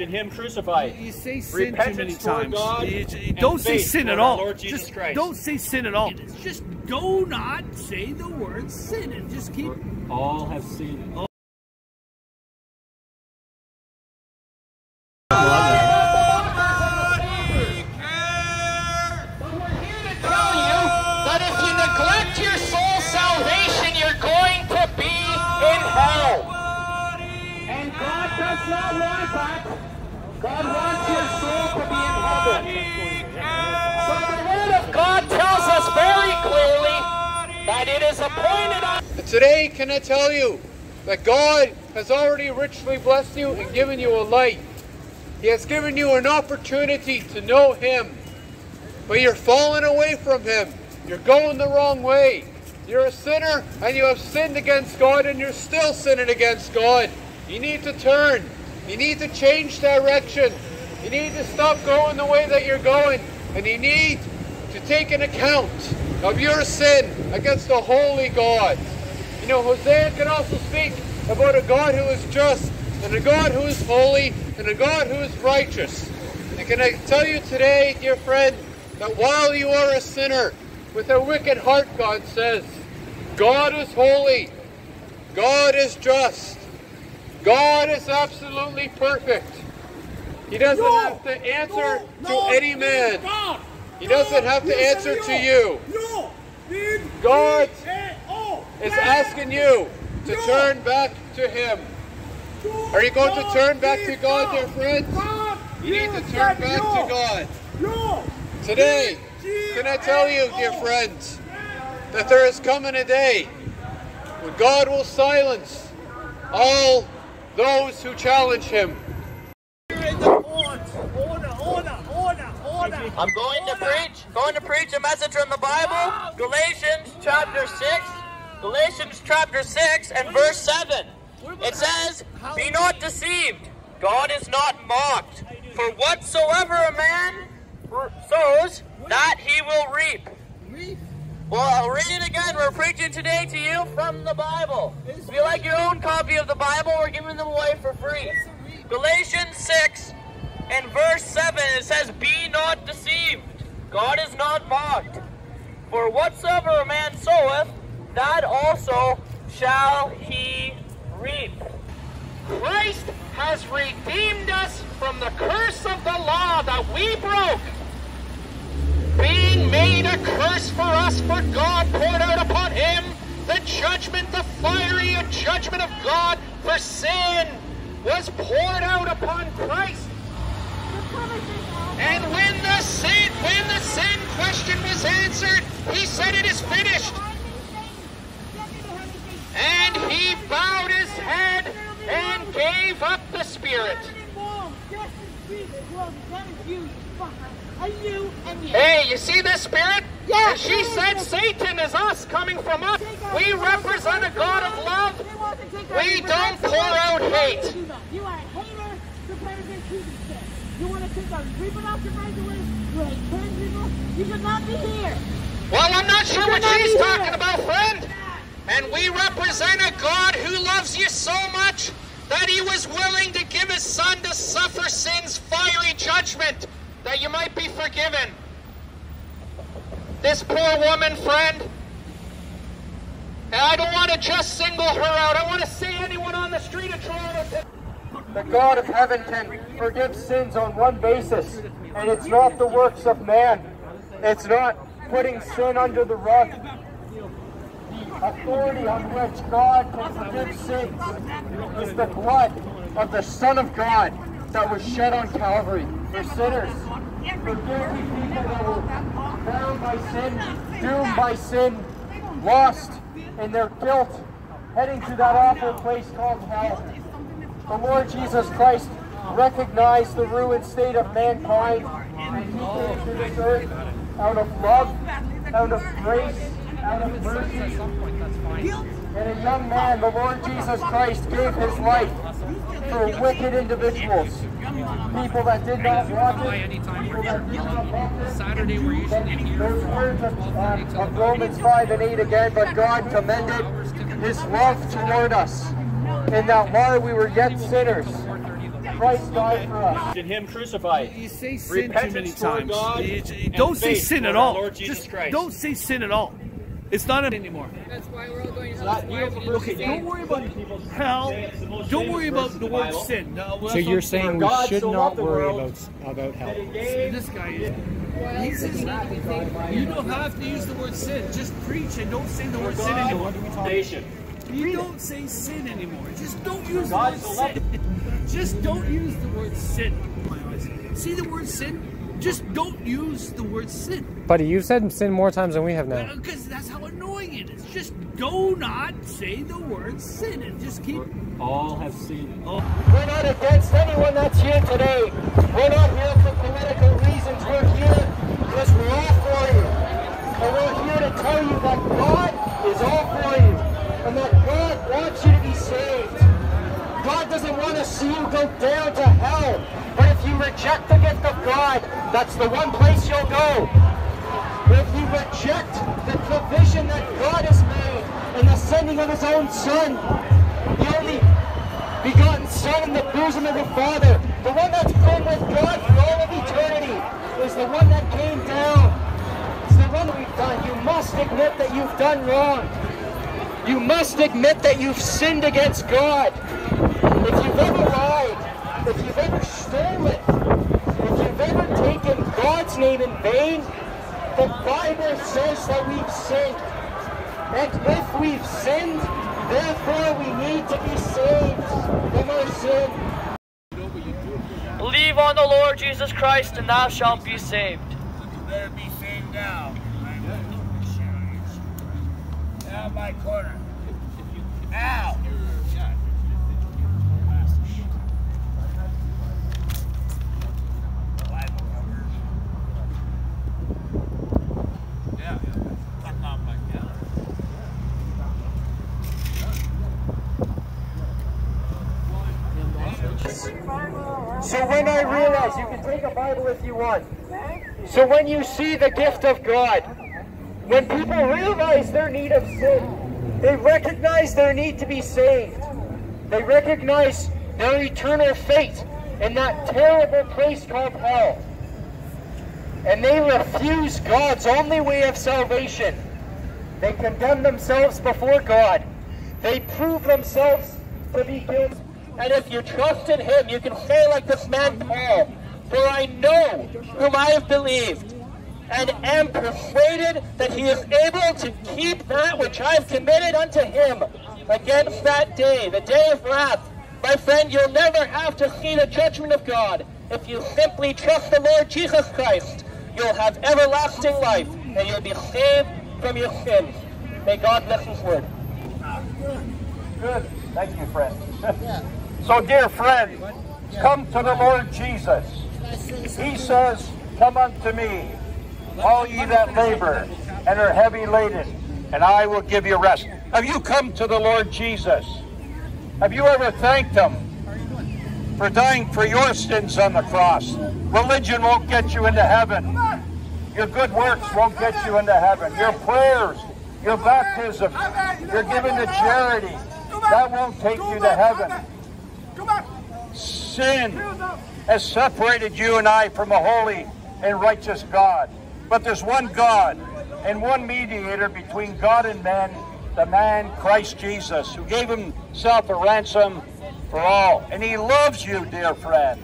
in Him crucified. You say sin too many Repentance toward times. God You- you and don't say sin at all. Lord Jesus Just Christ. don't say sin at all. Just do not say the word sin and just keep. All have sinned. That it is appointed on Today, can I tell you that God has already richly blessed you and given you a light? He has given you an opportunity to know Him. But you're falling away from Him. You're going the wrong way. You're a sinner and you have sinned against God and you're still sinning against God. You need to turn. You need to change direction. You need to stop going the way that you're going. And you need to take an account of your sin against a holy God. You know, Hosea can also speak about a God who is just, and a God who is holy, and a God who is righteous. And can I tell you today, dear friend, that while you are a sinner with a wicked heart, God says, God is holy, God is just, God is absolutely perfect. He doesn't have to answer to any man. He doesn't have to answer to you. God is asking you to turn back to Him. Are you going to turn back to God, dear friends? You need to turn back to God. Today, can I tell you, dear friends, that there is coming a day when God will silence all those who challenge Him. I'm going to preach, going to preach a message from the Bible, Galatians chapter 6, Galatians chapter 6 and verse 7. It says, Be not deceived, God is not mocked. For whatsoever a man sows, that he will reap. Well, I'll read it again. We're preaching today to you from the Bible. If you like your own copy of the Bible, we're giving them away for free. Galatians 6 and verse 7, it says, Be not deceived. God is not mocked. For whatsoever a man soweth, that also shall he reap. Christ has redeemed us from the curse of the law that we broke being made a curse for us, for God poured out upon him the judgment, the fiery judgment of God for sin was poured out upon Christ. And when the sin, when the sin question was answered, he said, "It is finished." And he bowed his head and gave up the spirit. Hey, you see this spirit? Yeah. And she said Satan is us coming from us. We represent a God of love. We don't pour out hate. You are a hater compared to Jesus said. You want to take our reproductive rights away? You hate trans people? You should not be here. Well, I'm not sure what she's talking about, friend. And we represent a God who loves you so much that he was willing to give his son to suffer sin's fiery judgment that you might be forgiven. This poor woman, friend, and I don't want to just single her out. I want to say anyone on the street of Toronto. The God of heaven can forgive sins on one basis, and it's not the works of man. It's not putting sin under the rug. The authority on which God can forgive sins is the blood of the Son of God that was shed on Calvary for sinners, for guilty people that were bound by sin, doomed by sin, lost in their guilt, heading to that awful place called hell. The Lord Jesus Christ recognized the ruined state of mankind and he came to this earth out of love, out of grace, out of mercy. And a young man, the Lord Jesus Christ, gave his life for wicked individuals. People that did not want it, people that did not want it. Saturday we're usually here. Those words of, uh, of Romans 5 and 8 again, but God commended his love toward us, in that while we were yet sinners, Christ died for us. In Him crucified. You say sin too Repentance many toward times. God You- you don't say sin at all. Lord Jesus Just Christ. don't say sin at all. It's not anymore. That's why we're all going to hell. Not why we didn't look say at Don't worry about hell. say it's the most Don't worry about the the word Bible. sin. No, well, So you're saying we God should so not worry world about about hell. that This guy is. Well, He it's says need to be saved by you don't have to use the word sin. Just preach and don't say the word sin anymore. Nation. You don't say sin anymore. Just don't use God the word sin. Just don't use the word sin. See the word sin? Just don't use the word sin. Buddy, you've said sin more times than we have now. Because that's how annoying it is. Just do not say the word sin and just keep. All have seen. Oh, We're not against anyone that's here today. We're not here for political reasons. We're here because we're all for you. And we're here to tell you that God is all for you. And that God wants you to be saved. God doesn't want to see you go down to hell. But if you reject the gift of God, that's the one place you'll go. If you reject the provision that God has made in the sending of his own Son, the only begotten Son in the bosom of the Father, the one that's been with God for all of eternity, is the one that came down. It's the one we've done. You must admit that you've done wrong. You must admit that you've sinned against God. If you've ever lied, if you've ever stolen, if you've ever taken God's name in vain, the Bible says that we've sinned. And if we've sinned, therefore we need to be saved from our sin. Believe on the Lord Jesus Christ, and thou shalt be saved. better be saved now. Now my corner. Ow! So when I realize, you can take a Bible if you want. So when you see the gift of God, when people realize their need of sin, they recognize their need to be saved. They recognize their eternal fate in that terrible place called hell. And they refuse God's only way of salvation. They condemn themselves before God. They prove themselves to be guilty. And if you trust in Him, you can say like this man Paul, For I know whom I have believed, and am persuaded that He is able to keep that which I have committed unto Him against that day, the day of wrath. My friend, you'll never have to see the judgment of God. If you simply trust the Lord Jesus Christ, you'll have everlasting life, and you'll be saved from your sins. May God bless His word. Good. Thank you, friend. so, dear friend, come to the Lord Jesus. He says, Come unto me, all ye that labor and are heavy laden, and I will give you rest. Have you come to the Lord Jesus? Have you ever thanked Him for dying for your sins on the cross? Religion won't get you into heaven. Your good works won't get you into heaven. Your prayers, your baptism, your giving to charity, that won't take you to heaven. Sin has separated you and I from a holy and righteous God. But there's one God and one mediator between God and men, the man Christ Jesus, who gave himself a ransom for all. And he loves you, dear friend.